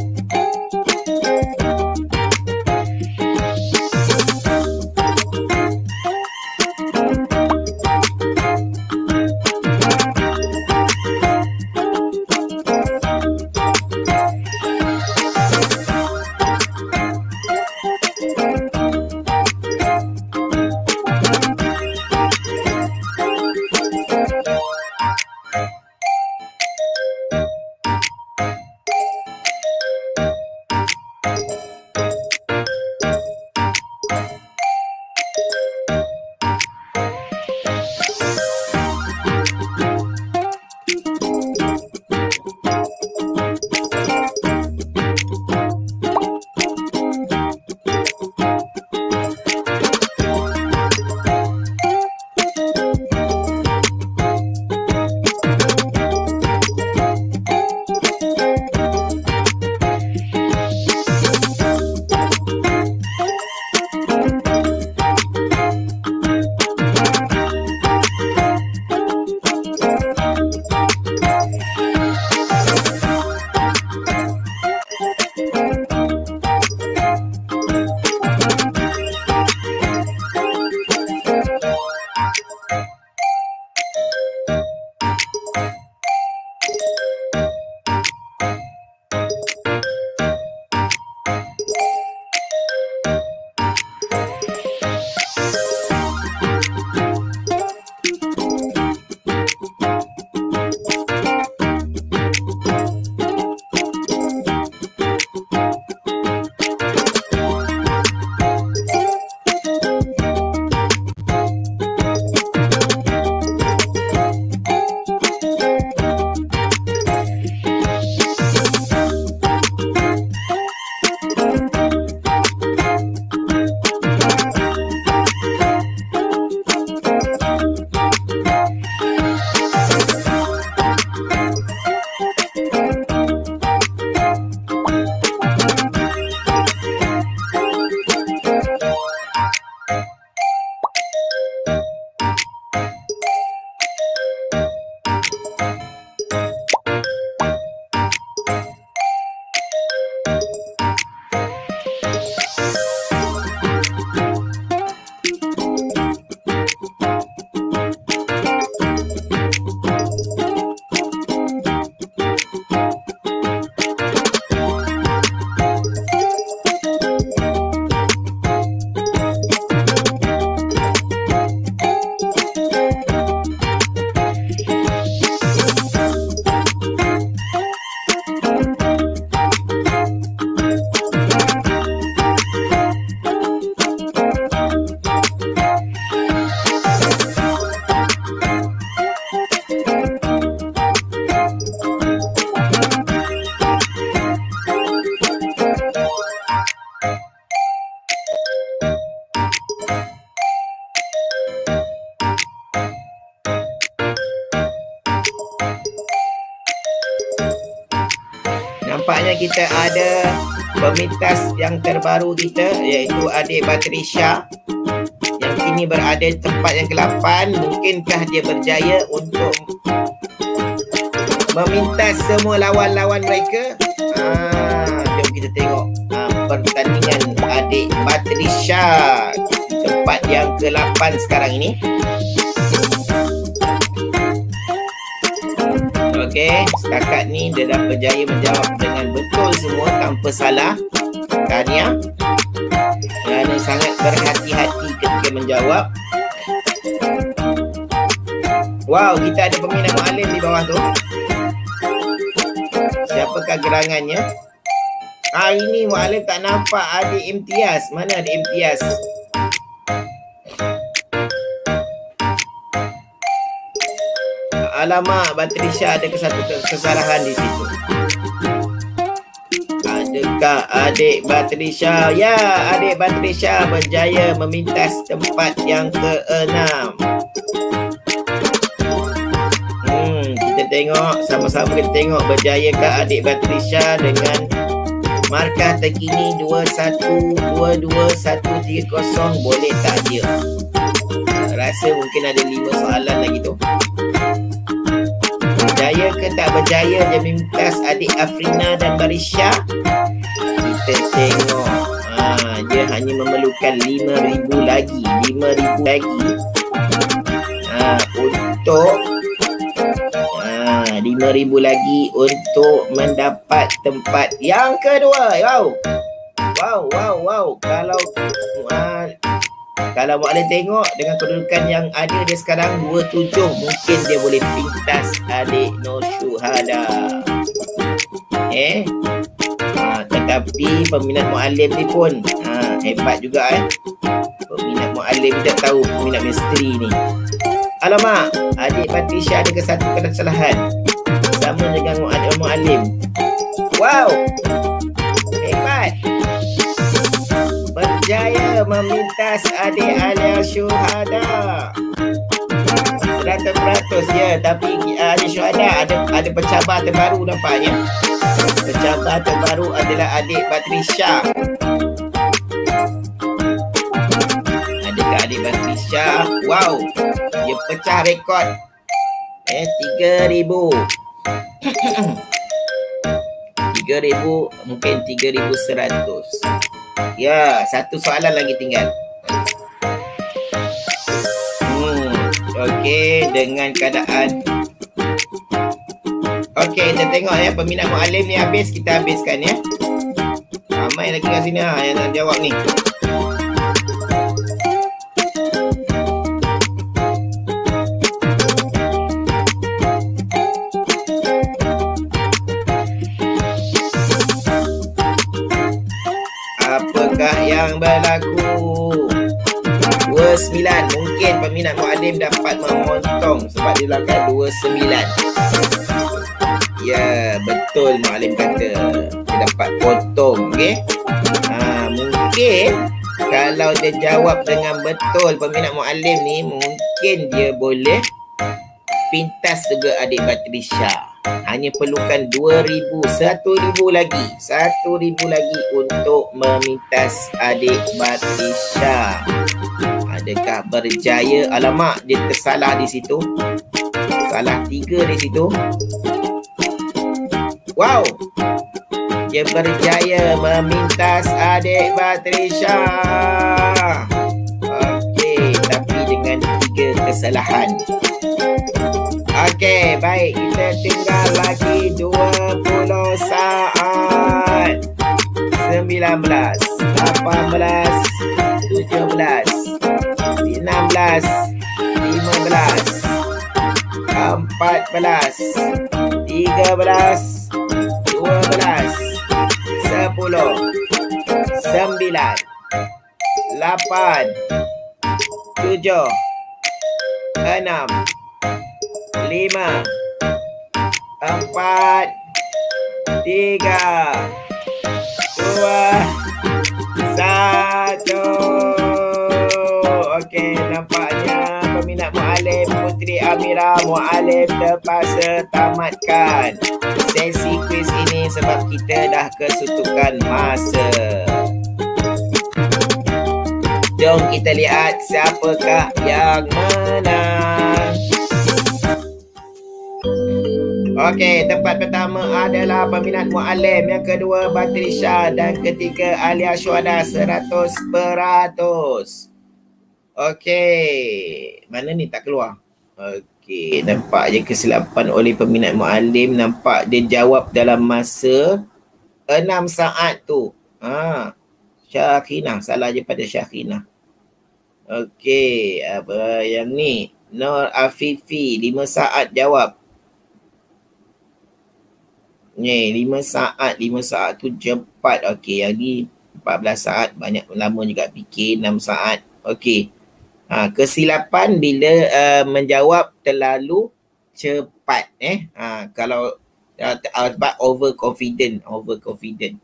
Terbaru kita iaitu adik Batrisha yang kini berada di tempat yang ke-8. Mungkinkah dia berjaya untuk memintas semua lawan-lawan mereka? Ah, jom kita tengok ah, pertandingan adik Batrisha tempat yang ke-8 sekarang ini. Okey, setakat ni dia dah berjaya menjawab dengan betul semua tanpa salah. Tahniah. Kerana sangat berhati-hati ketika menjawab. Wow, kita ada peminat mu'alim di bawah tu. Siapakah gerangannya? Ah, ini mu'alim tak nampak adik Imtiaz. Mana adik Imtiaz? Alamak, Batrisha ada satu kesalahan di situ. Adakah adik Batrisha? Ya, adik Batrisha berjaya memintas tempat yang keenam. Hmm, kita tengok sama-sama kita tengok berjayakah adik Batrisha dengan markah terkini 2122 boleh tak dia? Rasa mungkin ada lima soalan lagi tu berjaya ke tak berjaya dia mimpias adik Afrina dan Barisha kita tengok. Ha, dia hanya memerlukan 5000 lagi 5000 lagi. Ha, untuk ha, 5000 lagi untuk mendapat tempat yang kedua. Wow. Wow wow wow. Kalau ha, kalau Alin tengok dengan kedudukan yang ada dia sekarang 27 mungkin dia boleh pintas adik Nur Syuhada. Eh? Tetapi peminat Mu'alim ni pun ha, hebat juga eh. Peminat Mu'alim tak tahu peminat misteri ni. Alamak, adik Patricia ada satu kesalahan. Sama dengan Mu'alim. Wow! Hebat! berjaya memintas adik Alia Syuhada. 100% ya tapi uh, adik Syuhada ada ada pencabar terbaru nampaknya. Pencabar terbaru adalah adik Batrisha. Adakah adik Batrisha? Wow, dia pecah rekod. Eh, 3000. 3000 mungkin 3100. Ya, satu soalan lagi tinggal. Hmm, okey dengan keadaan Okey, kita tengok ya peminat muallim ni habis kita habiskan ya. Ramai lagi kat sini ha, yang nak jawab ni. apakah yang berlaku 29 mungkin peminat mualim dapat memotong sebab dia lakukan 29 ya betul mualim kata. Dia dapat potong okey? Ha, mungkin kalau dia jawab dengan betul peminat mualim ni mungkin dia boleh pintas juga adik Batrisha hanya perlukan 2000 1000 lagi 1000 lagi untuk memintas adik Batisha adakah berjaya? Alamak dia tersalah di situ. Salah tiga di situ wow dia berjaya memintas adik Batisha okey tapi dengan tiga kesalahan Okey, baik. Kita tinggal lagi 20 saat. 19, 18, 17, 16, 15, 14, 13, 12, 10, 9, 8, 7, 6, lima, empat, tiga, dua, satu. Okey, nampaknya peminat mu'alim Putri Amira mu'alim terpaksa tamatkan sesi kuis ini sebab kita dah kesutukan masa. Jom kita lihat siapakah yang menang. Okey, tempat pertama adalah peminat mu'alim. Yang kedua Batrisha dan ketiga Alia Syuhada 100%. Okey, mana ni tak keluar? Okey, nampak je kesilapan oleh peminat mu'alim. Nampak dia jawab dalam masa 6 saat tu. Ha, Syakinah, salah je pada Syakinah. Okey, apa yang ni? Nur Afifi, lima saat jawab. Ni, lima saat, lima saat tu cepat. Okey, lagi 14 saat, banyak lama juga fikir, enam saat. Okey. Ha, kesilapan bila uh, menjawab terlalu cepat eh. Ha, kalau uh, sebab overconfident, overconfident.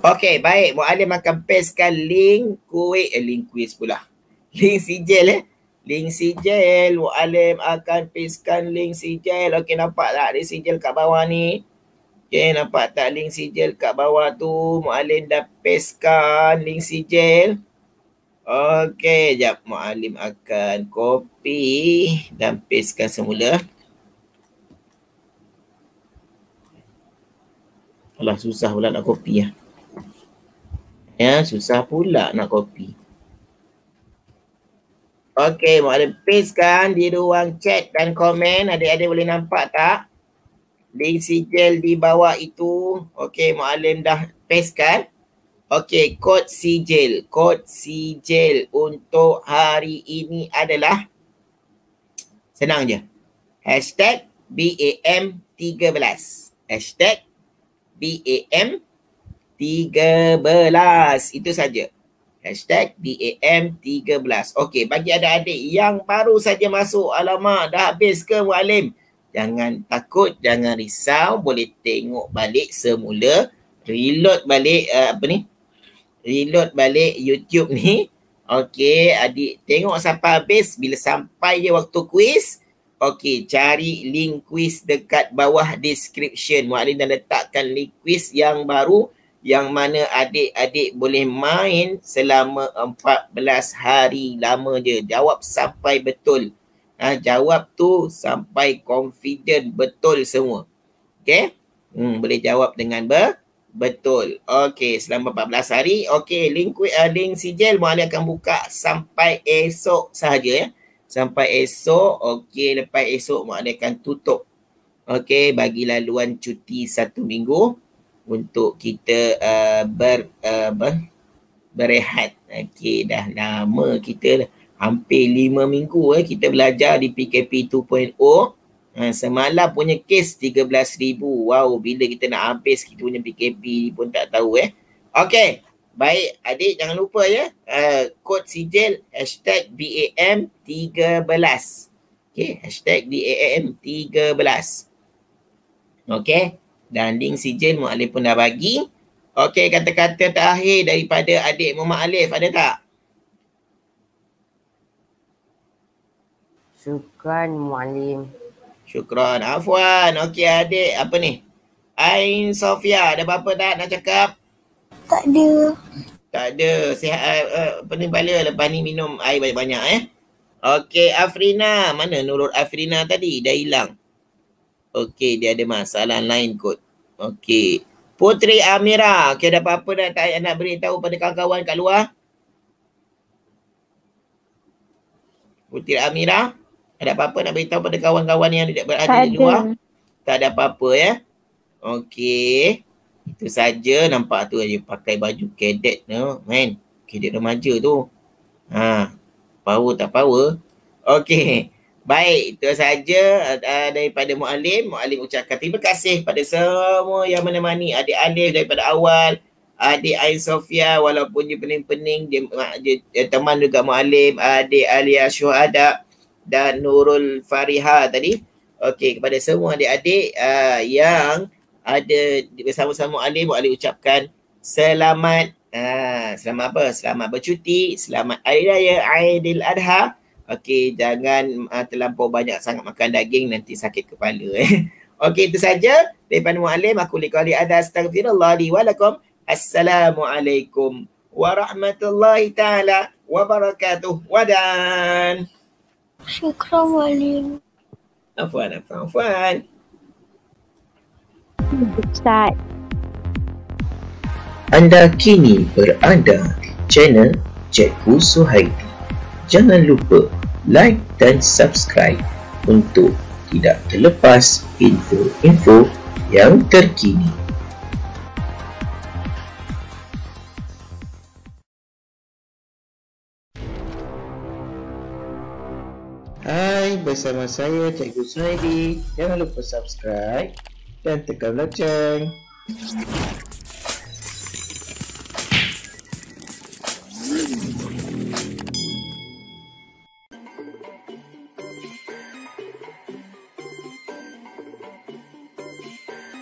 Okey, baik. Mualim akan pastekan link kuih, eh, link quiz pula link sijil eh. Link sijil. Mu'alim akan pastekan link sijil. Okey nampak tak link sijil kat bawah ni? Okey nampak tak link sijil kat bawah tu? Mu'alim dah pastekan link sijil. Okey, jap Mu'alim akan copy dan pastekan semula. Alah susah pula nak copy ya. Ya, susah pula nak copy. Okey, Mu'alim pastekan di ruang chat dan komen. Adik-adik boleh nampak tak? Link sijil di bawah itu. Okey, Mu'alim dah pastekan. Okey, kod sijil. Kod sijil untuk hari ini adalah senang je. Hashtag BAM13. Hashtag BAM13. Itu saja. Hashtag DAM13. Okey, bagi adik-adik yang baru saja masuk, alamak dah habis ke Mualim? Jangan takut, jangan risau. Boleh tengok balik semula. Reload balik uh, apa ni? Reload balik YouTube ni. Okey, adik tengok sampai habis. Bila sampai je waktu quiz, okey, cari link quiz dekat bawah description. Mualim dah letakkan link quiz yang baru yang mana adik-adik boleh main selama 14 hari lama je. Jawab sampai betul. Ha, jawab tu sampai confident betul semua. Okay? Hmm, boleh jawab dengan ber betul. Okay, selama 14 hari. Okay, link, uh, link sijil Mu'ali akan buka sampai esok sahaja ya. Sampai esok. Okay, lepas esok Mu'ali akan tutup. Okay, bagi laluan cuti satu minggu untuk kita uh, ber, uh, ber, berehat. Okey, dah lama kita hampir lima minggu eh, kita belajar di PKP 2.0. Uh, semalam punya kes 13,000. Wow, bila kita nak habis kita punya PKP pun tak tahu eh. Okey, baik adik jangan lupa ya. Uh, kod sijil hashtag BAM13. Okey, hashtag BAM13. Okey, dan link sijil Mu'alif pun dah bagi. Okey, kata-kata terakhir daripada adik Muhammad Alif ada tak? Syukran Mualim. Syukran. Afwan. Okey adik, apa ni? Ain Sofia, ada apa-apa tak nak cakap? Tak ada. Tak ada. Sihat uh, apa ni bala lepas ni minum air banyak-banyak eh. Okey, Afrina. Mana Nurul Afrina tadi? Dah hilang. Okey, dia ada masalah lain kot. Okey. Putri Amira. Okey, ada apa-apa nak, tak, nak beritahu pada kawan-kawan kat luar? Putri Amira. Ada apa-apa nak beritahu pada kawan-kawan yang tidak berada Tak di luar? ada. Tak ada apa-apa ya? Okey. Itu saja nampak tu dia pakai baju cadet tu. Man, cadet remaja tu. Ha. Power tak power. Okey. Baik, itu saja uh, daripada Mu'alim. Mu'alim ucapkan terima kasih pada semua yang menemani adik Alif daripada awal. Adik Ain Sofia walaupun dia pening-pening, dia, dia, dia teman juga Mu'alim. Adik Alia Syuhada dan Nurul Fariha tadi. Okey, kepada semua adik-adik uh, yang ada bersama-sama Mu'alim, Mu'alim ucapkan selamat. Uh, selamat apa? Selamat bercuti. Selamat Hari Raya Aidil Adha. Okey, jangan uh, terlampau banyak sangat makan daging nanti sakit kepala eh. Okey, itu saja daripada muallim aku liqali ada astaghfirullah li wa lakum. Assalamualaikum warahmatullahi taala wabarakatuh. Wadan. Syukran Walim. Afwan, afwan, afwan. Ustaz. Anda kini berada di channel Cikgu Suhaidi. Jangan lupa like dan subscribe untuk tidak terlepas info-info yang terkini. Bersama saya Cikgu Suhaidi. Jangan lupa subscribe dan tekan loceng.